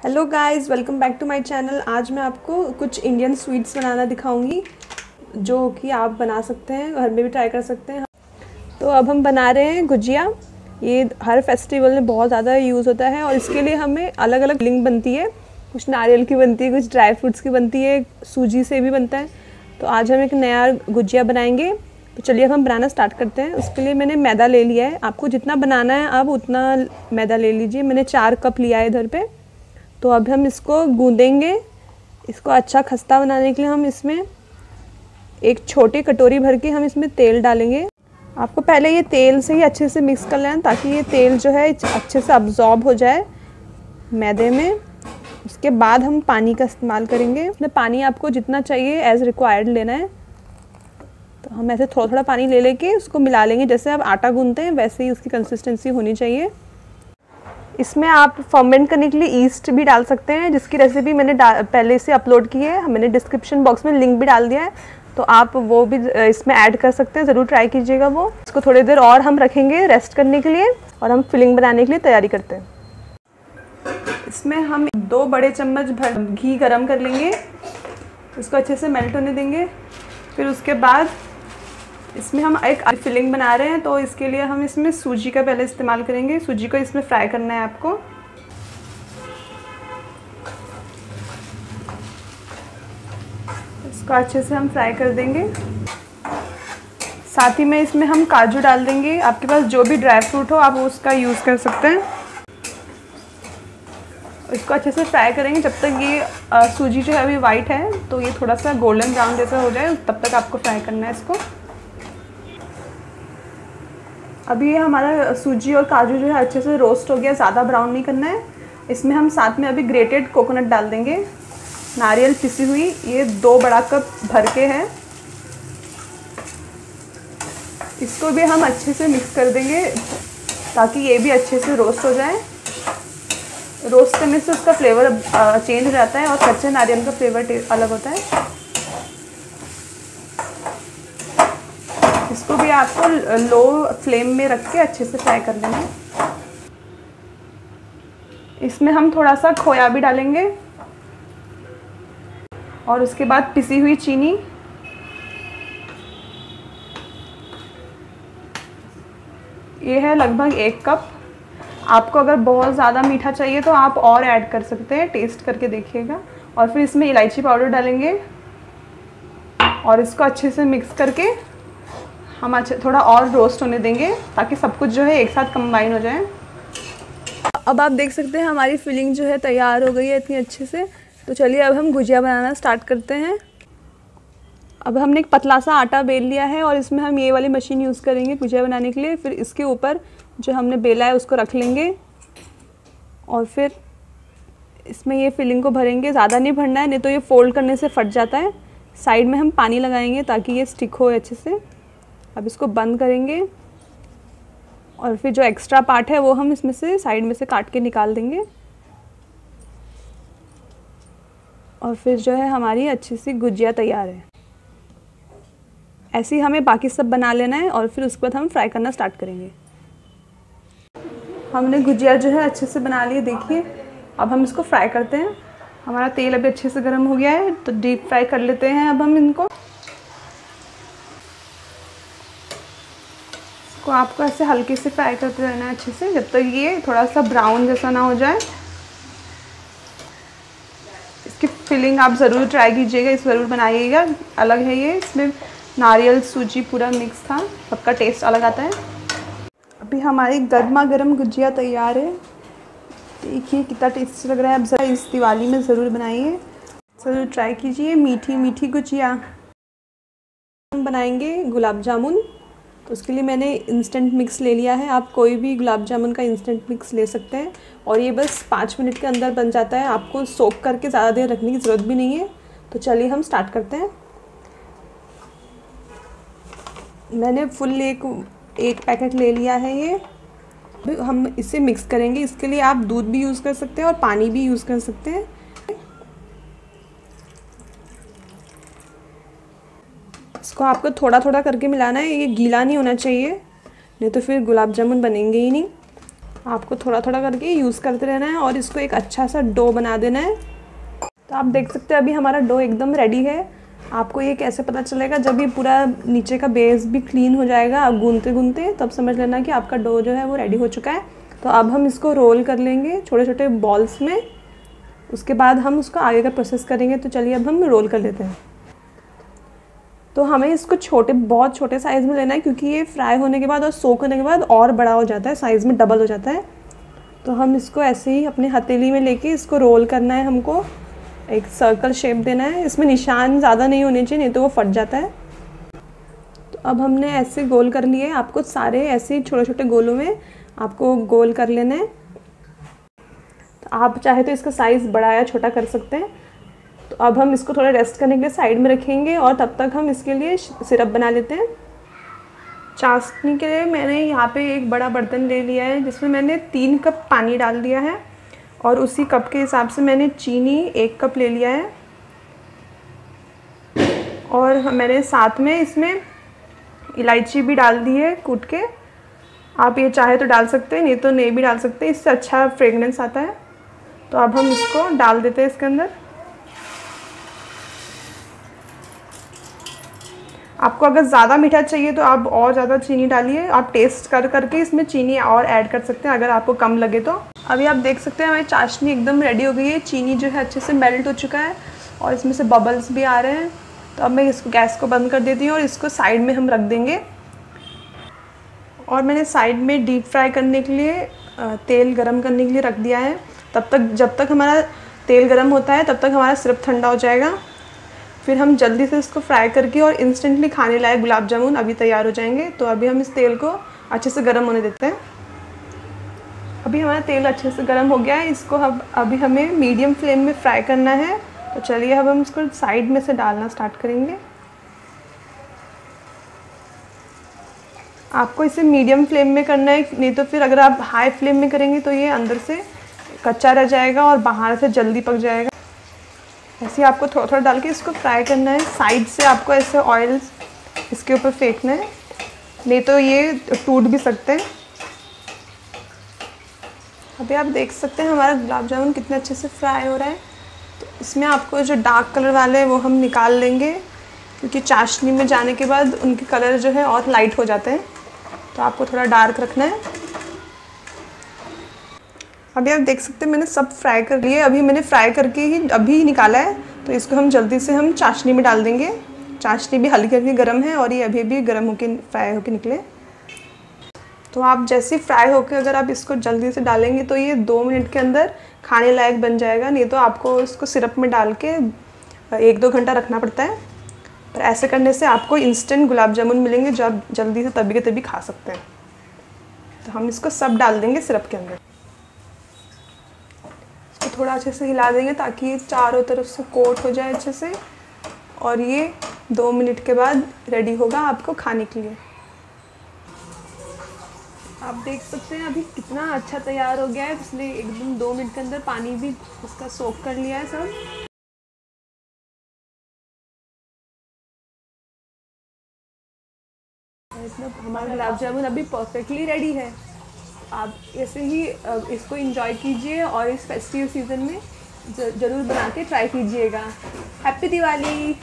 Hello guys welcome back to my channel आज मैं आपको कुछ इंडियन स्वीट्स बनाना दिखाऊँगी, जो कि आप बना सकते हैं, घर में भी ट्राई कर सकते हैं। तो अब हम बना रहे हैं गुजिया। ये हर फेस्टिवल में बहुत ज़्यादा यूज़ होता है और इसके लिए हमें अलग अलग लिंक बनती है। कुछ नारियल की बनती है, कुछ ड्राई फ्रूट्स की बनती है, सूजी से भी बनता है। तो आज हम एक नया गुजिया बनाएँगे। तो चलिए अब हम बनाना स्टार्ट करते हैं। उसके लिए मैंने मैदा ले लिया है। आपको जितना बनाना है, आप उतना मैदा ले लीजिए। मैंने चार कप लिया है इधर पे। तो अब हम इसको गूंदेंगे। इसको अच्छा खस्ता बनाने के लिए हम इसमें एक छोटी कटोरी भर के हम इसमें तेल डालेंगे। आपको पहले ये तेल से ही अच्छे से मिक्स कर लेना ताकि ये तेल जो है अच्छे से अब्जॉर्ब हो जाए मैदे में। उसके बाद हम पानी का इस्तेमाल करेंगे। उसमें पानी आपको जितना चाहिए एज़ रिक्वायर्ड लेना है। तो हम ऐसे थोड़ा थोड़ा पानी ले लेके उसको मिला लेंगे। जैसे आप आटा गूंदते हैं, वैसे ही उसकी कंसिस्टेंसी होनी चाहिए। इसमें आप फर्मेंट करने के लिए ईस्ट भी डाल सकते हैं, जिसकी रेसिपी मैंने पहले से अपलोड की है। मैंने डिस्क्रिप्शन बॉक्स में लिंक भी डाल दिया है। तो आप वो भी इसमें ऐड कर सकते हैं, ज़रूर ट्राई कीजिएगा वो। इसको थोड़ी देर और हम रखेंगे रेस्ट करने के लिए और हम फिलिंग बनाने के लिए तैयारी करते हैं। इसमें हम दो बड़े चम्मच भर घी गरम कर लेंगे। उसको अच्छे से मेल्ट होने देंगे। फिर उसके बाद इसमें हम एक फिलिंग बना रहे हैं तो इसके लिए हम इसमें सूजी का पहले इस्तेमाल करेंगे। सूजी को इसमें फ्राई करना है आपको। इसको अच्छे से हम फ्राई कर देंगे। साथ ही में इसमें हम काजू डाल देंगे। आपके पास जो भी ड्राई फ्रूट हो, आप उसका यूज़ कर सकते हैं। इसको अच्छे से फ्राई करेंगे। जब तक ये सूजी जो है अभी वाइट है तो ये थोड़ा सा गोल्डन ब्राउन जैसा हो जाए, तब तक आपको फ्राई करना है इसको। अभी हमारा सूजी और काजू जो है अच्छे से रोस्ट हो गया, ज़्यादा ब्राउन नहीं करना है। इसमें हम साथ में अभी ग्रेटेड कोकोनट डाल देंगे। नारियल पिसी हुई, ये दो बड़ा कप भर के है। इसको भी हम अच्छे से मिक्स कर देंगे, ताकि ये भी अच्छे से रोस्ट हो जाए। रोस्ट करने से उसका फ्लेवर चेंज हो जाता है और कच्चे नारियल का फ्लेवर अलग होता है। भी आपको लो फ्लेम में रख के अच्छे से फ्राई कर लेना इसमें हम थोड़ा सा खोया भी डालेंगे और उसके बाद पिसी हुई चीनी। ये है लगभग एक कप। आपको अगर बहुत ज़्यादा मीठा चाहिए तो आप और ऐड कर सकते हैं, टेस्ट करके देखिएगा। और फिर इसमें इलायची पाउडर डालेंगे और इसको अच्छे से मिक्स करके हम अच्छे थोड़ा और रोस्ट होने देंगे ताकि सब कुछ जो है एक साथ कंबाइन हो जाए। अब आप देख सकते हैं हमारी फिलिंग जो है तैयार हो गई है इतनी अच्छे से। तो चलिए अब हम गुजिया बनाना स्टार्ट करते हैं। अब हमने एक पतला सा आटा बेल लिया है और इसमें हम ये वाली मशीन यूज़ करेंगे गुजिया बनाने के लिए। फिर इसके ऊपर जो हमने बेला है उसको रख लेंगे। और फिर इसमें ये फिलिंग को भरेंगे। ज़्यादा नहीं भरना है, नहीं तो ये फोल्ड करने से फट जाता है। साइड में हम पानी लगाएँगे ताकि ये स्टिक हो अच्छे से। अब इसको बंद करेंगे। और फिर जो एक्स्ट्रा पार्ट है, वो हम इसमें से साइड में से काट के निकाल देंगे। और फिर जो है, हमारी अच्छी सी गुजिया तैयार है। ऐसे ही हमें बाकी सब बना लेना है और फिर उसके बाद हम फ्राई करना स्टार्ट करेंगे। हमने गुजिया जो है, अच्छे से बना लिए देखिए। अब हम इसको फ्राई करते हैं। हमारा तेल अभी अच्छे से गर्म हो गया है तो डीप फ्राई कर लेते हैं। अब हम इनको इसको आपको ऐसे हल्के से फ्राई करते रहना है अच्छे से, जब तक तो ये थोड़ा सा ब्राउन जैसा ना हो जाए। इसकी फिलिंग आप ज़रूर ट्राई कीजिएगा, इस ज़रूर बनाइएगा। अलग है ये, इसमें नारियल, सूजी पूरा मिक्स था सबका टेस्ट अलग आता है। अभी हमारी गर्मा गर्म गुजिया तैयार है। देखिए कितना टेस्टी लग रहा है, अब इस दिवाली में ज़रूर बनाइए। ज़रूर ट्राई कीजिए मीठी मीठी गुजिया। हम बनाएँगे गुलाब जामुन। उसके लिए मैंने इंस्टेंट मिक्स ले लिया है। आप कोई भी गुलाब जामुन का इंस्टेंट मिक्स ले सकते हैं। और ये बस पाँच मिनट के अंदर बन जाता है। आपको सोप करके ज़्यादा देर रखने की ज़रूरत भी नहीं है। तो चलिए हम स्टार्ट करते हैं। मैंने फुल एक एक पैकेट ले लिया है ये। हम इसे मिक्स करेंगे। इसके लिए आप दूध भी यूज़ कर सकते हैं और पानी भी यूज़ कर सकते हैं। इसको आपको थोड़ा थोड़ा करके मिलाना है, ये गीला नहीं होना चाहिए। नहीं तो फिर गुलाब जामुन बनेंगे ही नहीं। आपको थोड़ा थोड़ा करके यूज़ करते रहना है और इसको एक अच्छा सा डो बना देना है। तो आप देख सकते हैं, अभी हमारा डो एकदम रेडी है। आपको ये कैसे पता चलेगा जब ये पूरा नीचे का बेस भी क्लीन हो जाएगा, आप गूंदते गूंदते तब समझ लेना कि आपका डो जो है वो रेडी हो चुका है। तो अब हम इसको रोल कर लेंगे छोटे छोटे बॉल्स में। उसके बाद हम उसको आगे का प्रोसेस करेंगे। तो चलिए अब हम रोल कर लेते हैं। तो हमें इसको छोटे, बहुत छोटे साइज़ में लेना है क्योंकि ये फ्राई होने के बाद और सोख होने के बाद और बड़ा हो जाता है साइज़ में डबल हो जाता है। तो हम इसको ऐसे ही अपने हथेली में लेके इसको रोल करना है हमको। एक सर्कल शेप देना है। इसमें निशान ज़्यादा नहीं होने चाहिए, नहीं तो वो फट जाता है। तो अब हमने ऐसे गोल कर लिए। आपको सारे ऐसे छोटे छोटे गोलों में आपको गोल कर लेना है। तो आप चाहे तो इसका साइज़ बड़ा या छोटा कर सकते हैं। तो अब हम इसको थोड़ा रेस्ट करने के लिए साइड में रखेंगे और तब तक हम इसके लिए सिरप बना लेते हैं। चाशनी के लिए मैंने यहाँ पे एक बड़ा बर्तन ले लिया है, जिसमें मैंने तीन कप पानी डाल दिया है और उसी कप के हिसाब से मैंने चीनी एक कप ले लिया है। और मैंने साथ में इसमें इलायची भी डाल दी है कूट के। आप ये चाहे तो डाल सकते हैं, नहीं तो नहीं भी डाल सकते, इससे अच्छा फ्रेगनेंस आता है। तो अब हम इसको डाल देते हैं इसके अंदर। आपको अगर ज़्यादा मीठा चाहिए तो आप और ज़्यादा चीनी डालिए। आप टेस्ट कर करके इसमें चीनी और ऐड कर सकते हैं, अगर आपको कम लगे तो। अभी आप देख सकते हैं, हमारी चाशनी एकदम रेडी हो गई है। चीनी जो है अच्छे से मेल्ट हो चुका है और इसमें से बबल्स भी आ रहे हैं। तो अब मैं इसको, गैस को बंद कर देती हूँ और इसको साइड में हम रख देंगे। और मैंने साइड में डीप फ्राई करने के लिए तेल गरम करने के लिए रख दिया है। तब तक, जब तक हमारा तेल गरम होता है, तब तक हमारा सिर्फ़ ठंडा हो जाएगा। फिर हम जल्दी से इसको फ्राई करके और इंस्टेंटली खाने लायक गुलाब जामुन अभी तैयार हो जाएँगे। तो अभी हम इस तेल को अच्छे से गर्म होने देते हैं। अभी हमारा तेल अच्छे से गर्म हो गया है। इसको अब, अभी हमें मीडियम फ्लेम में फ्राई करना है। तो चलिए अब हम इसको साइड में से डालना स्टार्ट करेंगे। आपको इसे मीडियम फ्लेम में करना है, नहीं तो फिर अगर आप हाई फ्लेम में करेंगे तो ये अंदर से कच्चा रह जाएगा और बाहर से जल्दी पक जाएगा। ऐसे आपको थोड़ा थोड़ा डाल के इसको फ्राई करना है। साइड से आपको ऐसे ऑयल इसके ऊपर फेंकना है। नहीं तो ये टूट भी सकते हैं। अभी आप देख सकते हैं हमारा गुलाब जामुन कितने अच्छे से फ्राई हो रहा है। तो इसमें आपको जो डार्क कलर वाले हैं वो हम निकाल लेंगे। क्योंकि चाशनी में जाने के बाद उनके कलर जो है और लाइट हो जाते हैं। तो आपको थोड़ा डार्क रखना है। अभी आप देख सकते हैं, मैंने सब फ्राई कर लिए, अभी मैंने फ्राई करके ही, अभी ही निकाला है। तो इसको हम जल्दी से हम चाशनी में डाल देंगे। चाशनी भी हल्की हल्की गर्म है और ये अभी भी गर्म होकर फ्राई होकर निकले। तो आप जैसे फ्राई होकर अगर आप इसको जल्दी से डालेंगे तो ये दो मिनट के अंदर खाने लायक बन जाएगा। नहीं तो आपको इसको सिरप में डाल के एक दो घंटा रखना पड़ता है। पर ऐसे करने से आपको इंस्टेंट गुलाब जामुन मिलेंगे, जो आप जल्दी से तभी के तभी खा सकते हैं। तो हम इसको सब डाल देंगे सिरप के अंदर। थोड़ा अच्छे से हिला देंगे ताकि ये चारों तरफ़ से कोट हो जाए अच्छे से। और ये दो मिनट के बाद रेडी होगा आपको खाने के लिए। आप देख सकते हैं, अभी कितना अच्छा तैयार हो गया है। इसलिए एकदम दो मिनट के अंदर पानी भी उसका सोख कर लिया है सब। हमारा गुलाब जामुन अभी परफेक्टली रेडी है। आप ऐसे ही इसको इंजॉय कीजिए और इस फेस्टिव सीज़न में ज़रूर बना के ट्राई कीजिएगा। हैप्पी दिवाली